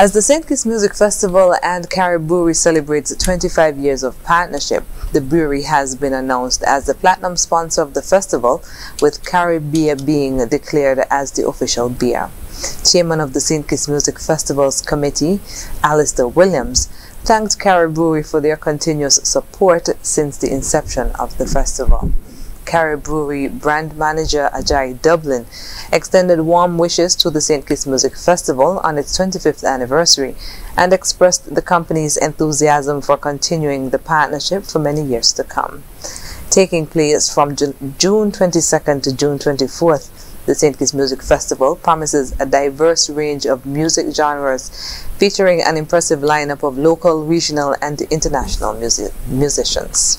As the St. Kitts Music Festival and Carib Brewery celebrates 25 years of partnership, the brewery has been announced as the platinum sponsor of the festival, with Carib beer being declared as the official beer. Chairman of the St. Kitts Music Festivals Committee, Alistair Williams, thanked Carib Brewery for their continuous support since the inception of the festival. Carib Brewery brand manager Ajay Dublin extended warm wishes to the St. Kitts Music Festival on its 25th anniversary and expressed the company's enthusiasm for continuing the partnership for many years to come. Taking place from June 22nd to June 24th, the St. Kitts Music Festival promises a diverse range of music genres featuring an impressive lineup of local, regional, and international music musicians.